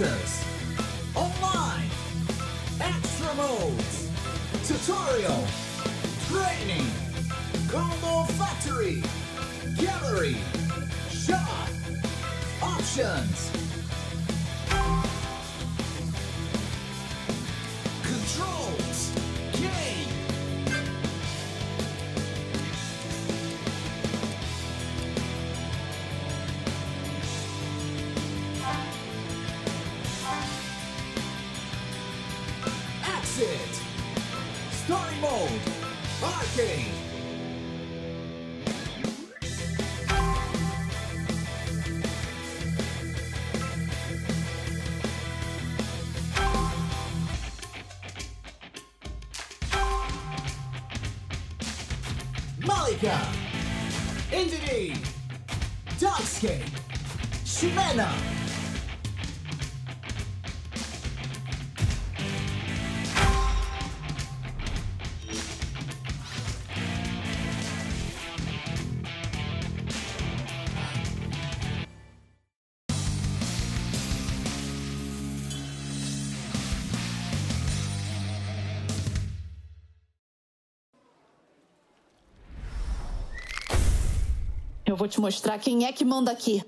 access, online, extra modes, tutorial, training, combo factory, gallery, shop, options, Indini, Darkscape, Shimena, vou te mostrar quem é que manda aqui.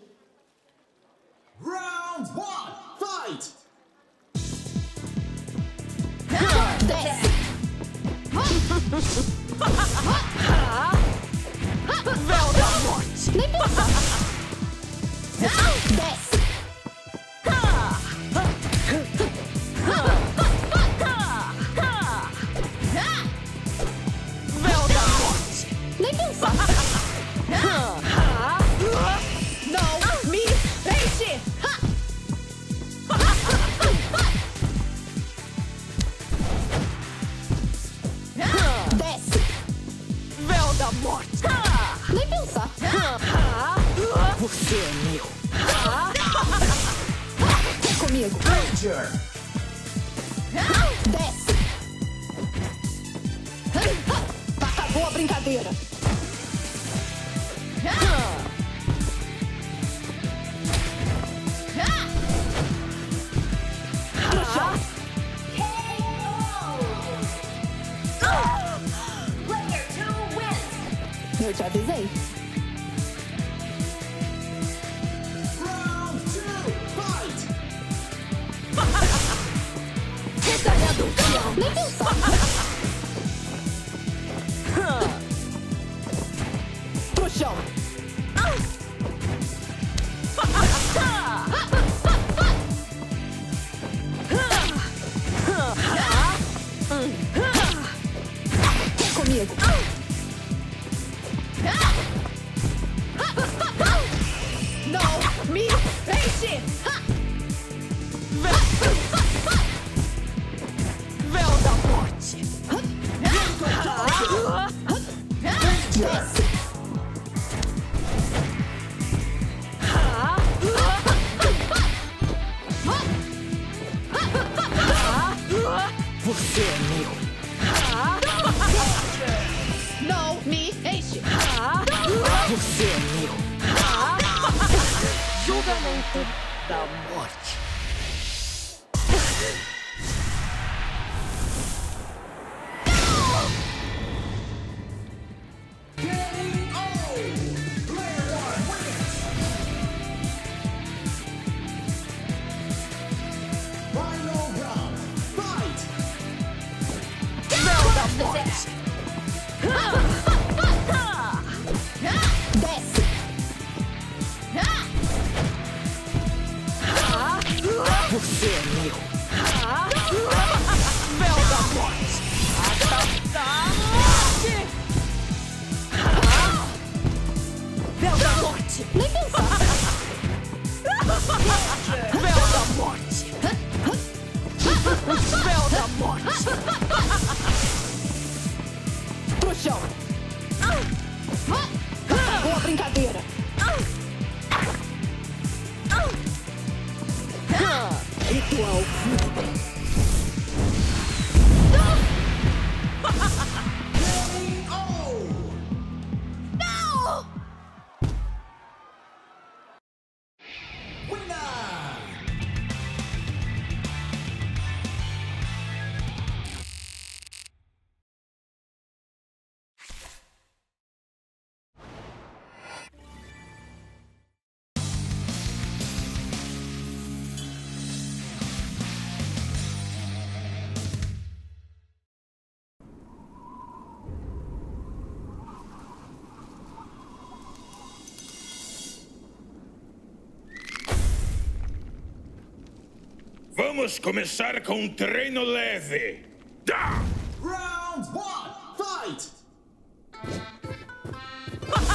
Vamos começar com um treino leve. Dá! Round one, fight!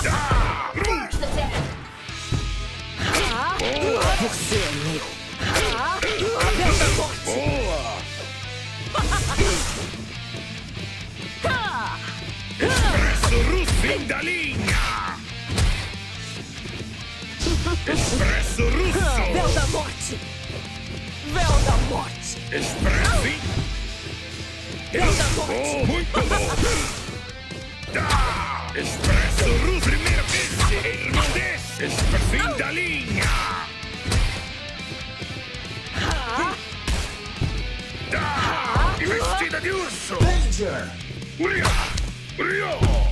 Dá! First attack. Você é meu. Da. Boa! Espresso russo morte. Oh, muito bom! Dá! Espresso russo, primeira vez! Irlandês! Espresso fim da linha! Dá! Investida de urso! Danger! Uria! Uria!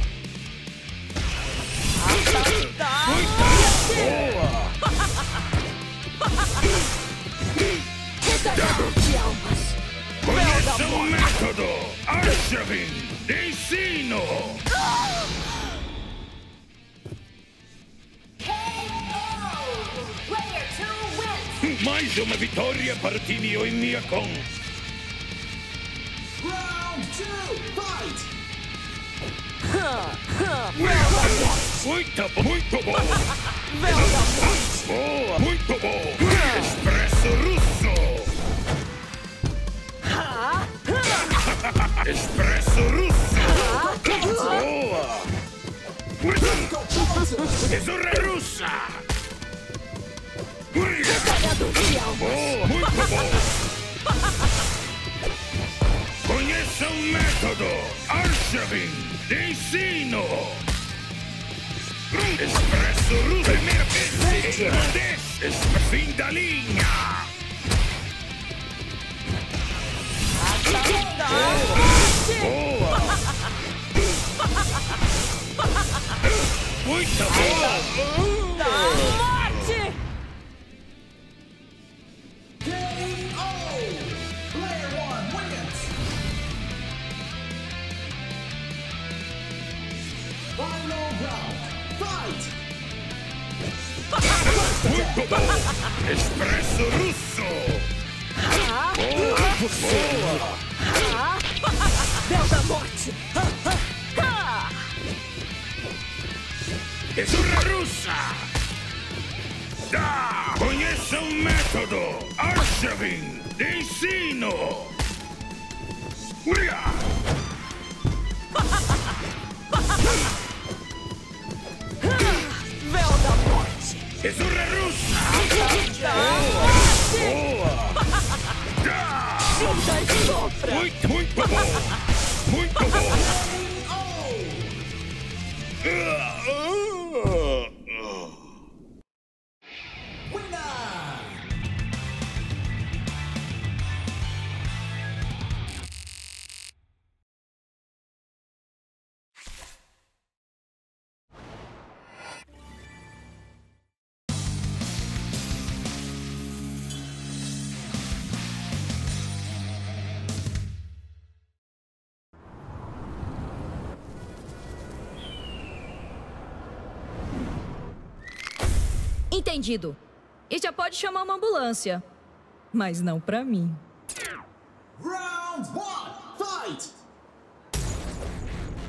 Conheça o método! Arshavin! Te ensino! 2. Mais uma vitória para time eu e minha com. Round two, fight! Muito bom! Muito bom! Boa! Muito bom! Espresso russo! Espresso russo! Boa! Tesoura russa! Boa! Muito bom! Conheça o método! Arshavin! Ensino! Espresso russo! Primeira vez! Fim da linha! Boa! Muito bom! Da morte. Muito bom! Espresso russo! Boa! Boa! Tesoura russa! Dá! Conheça o método! Arshavin! Te ensino! Uria! Véu da morte. Tesoura russa! Morte. Boa! Dá! Sinta e sofra. Muito, muito bom! Muito bom! Winner! Entendido. E já pode chamar uma ambulância. Mas não pra mim. Round one, fight!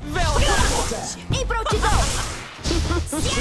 Morte. Em prontidão! Você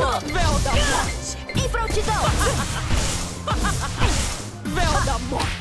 Véu da morte! Em prontidão! Véu da morte!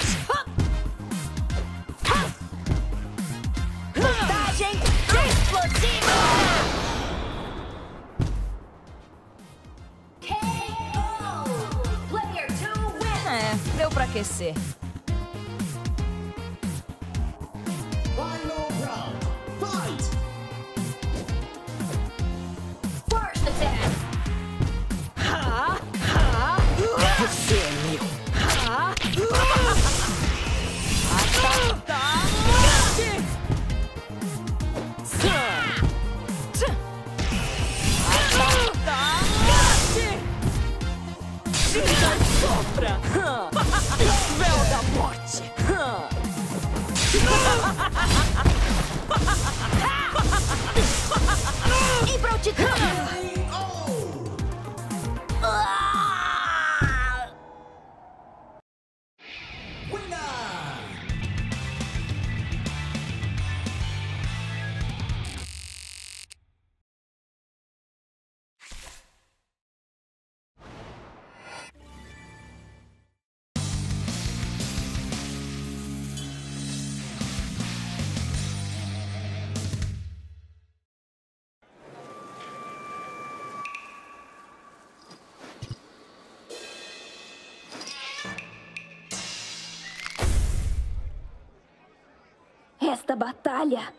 da batalha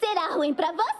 será ruim para você.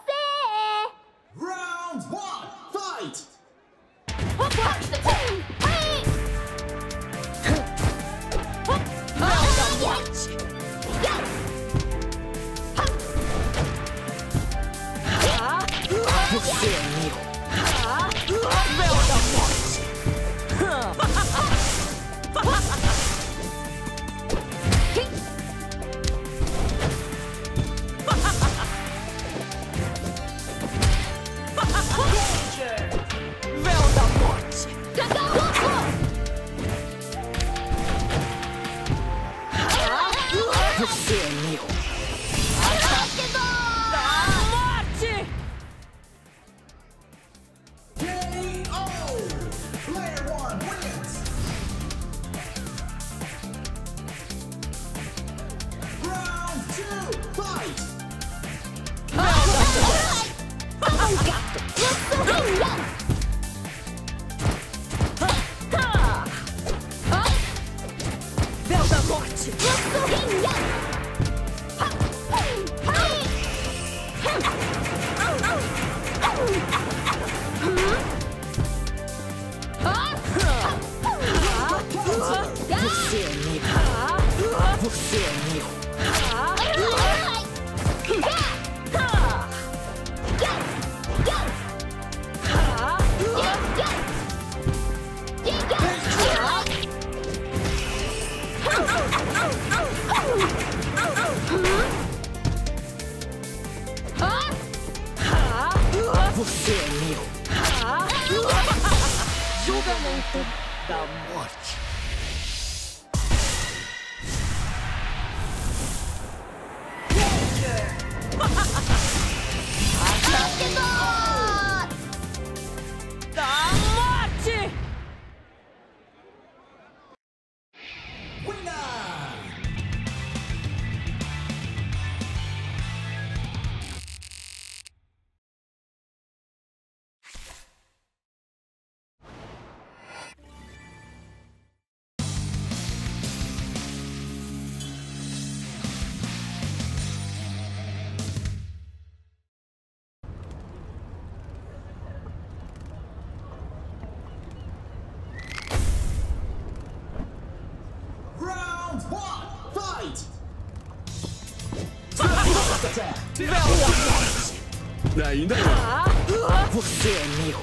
Ainda não. Você é meu.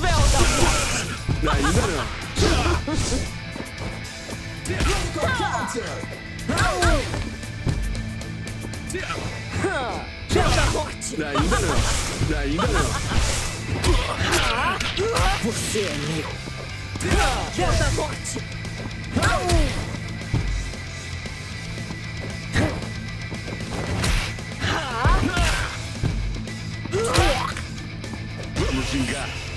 Velda. Ainda não. Deus da morte. Ainda não. Ainda não. Você é meu. Deus da morte. Ринга.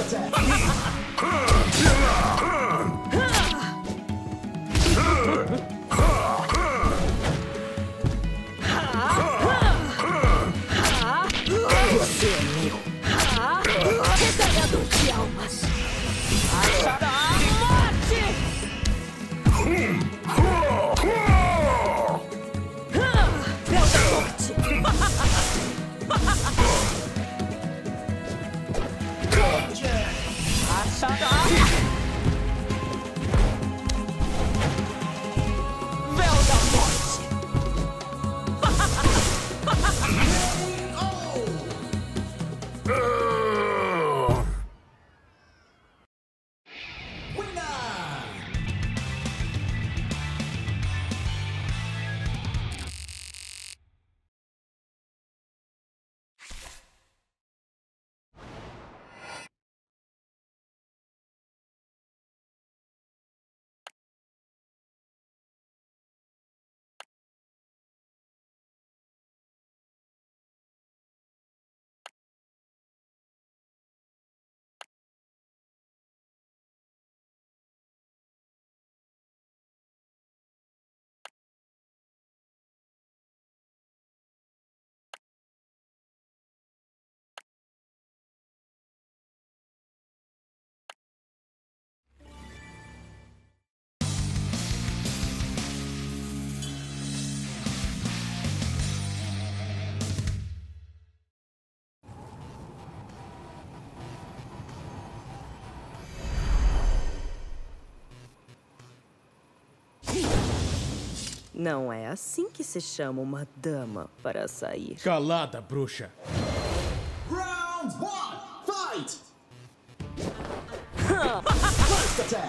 Attack! Não é assim que se chama uma dama para sair. Calada, bruxa! Round one, fight!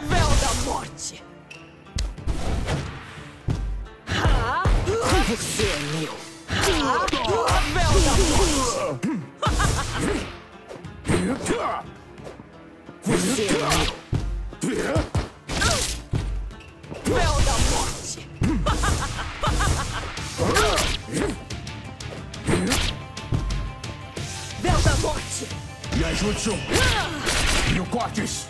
Véu da morte! Você é meu! Véu da morte! Você é meu! Jutsu! E o Cortes!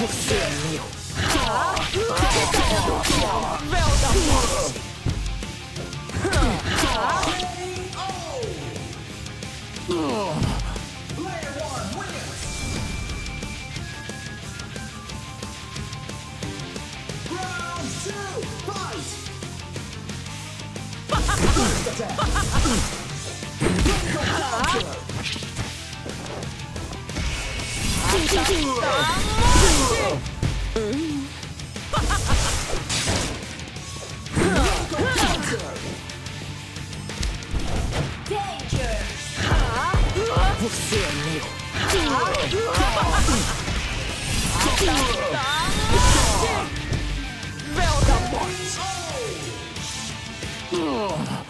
Você é meu! Véu da Luz! Oh! Oh.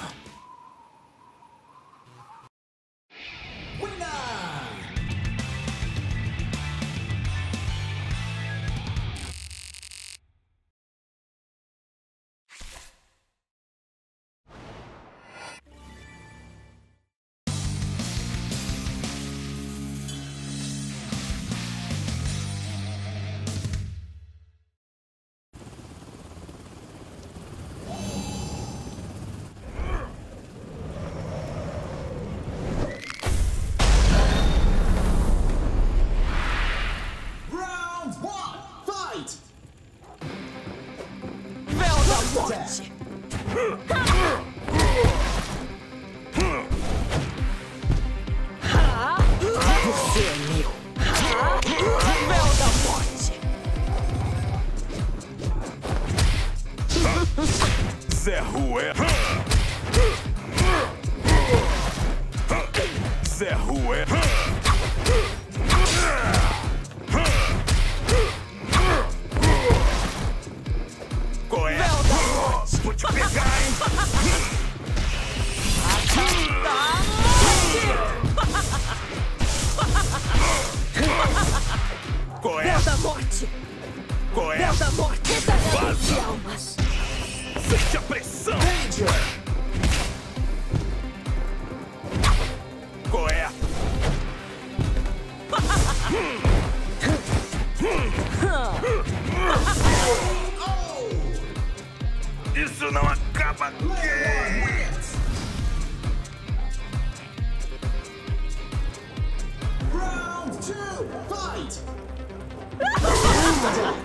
Isso não acaba aqui! Round fight!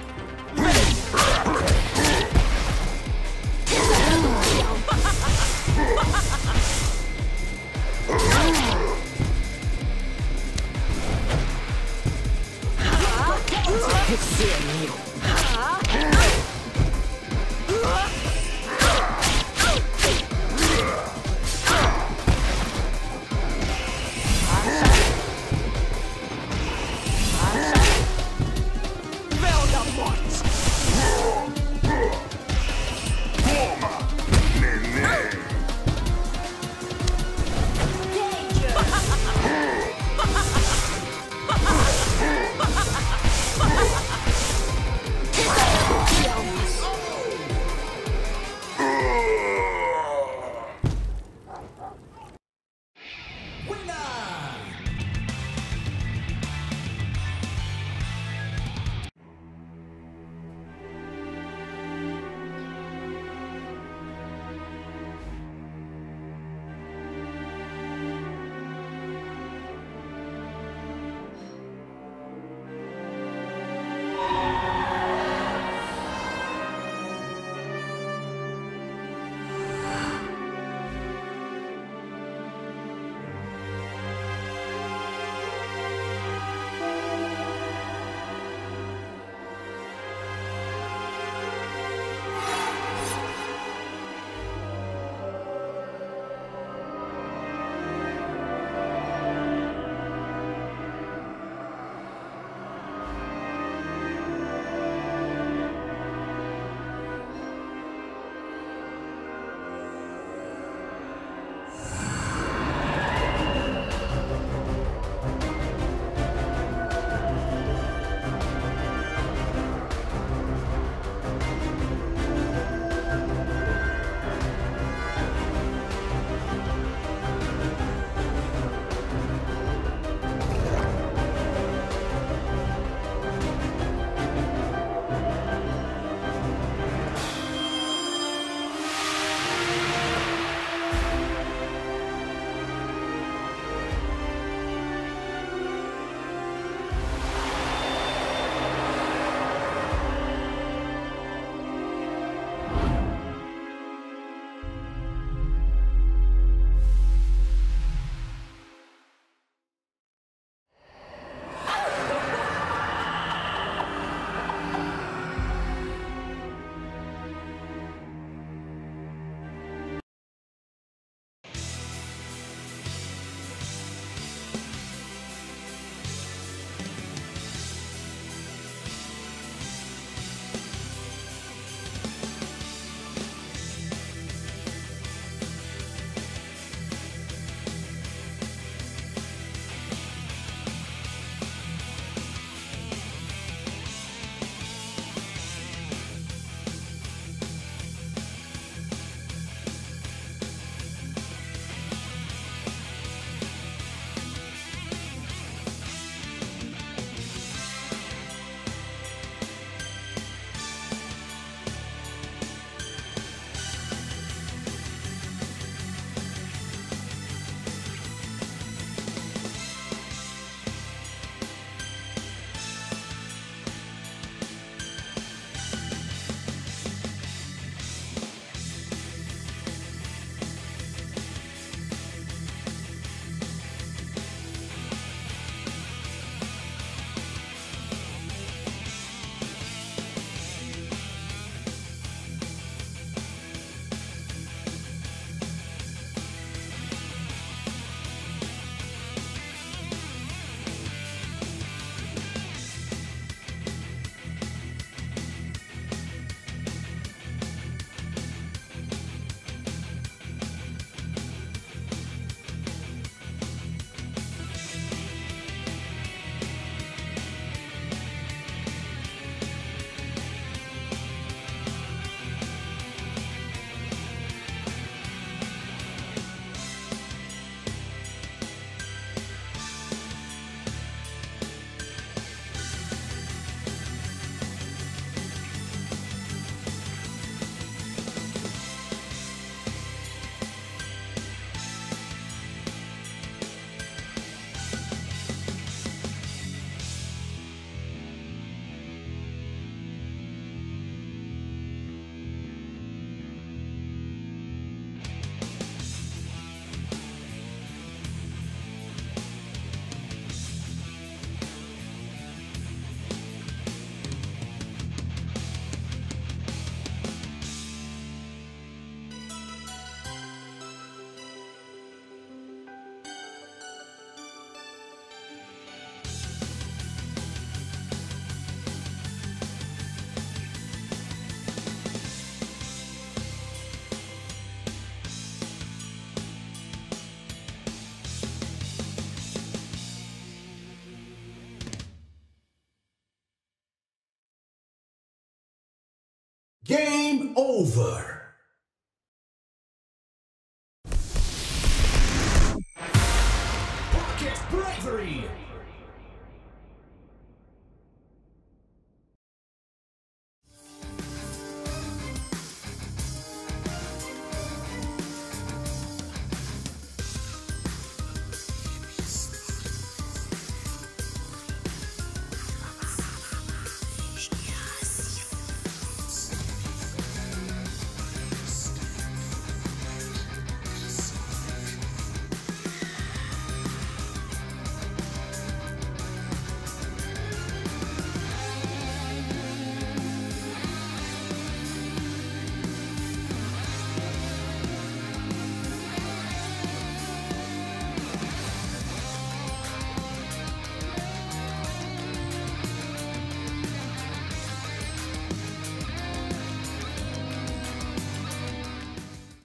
Game over.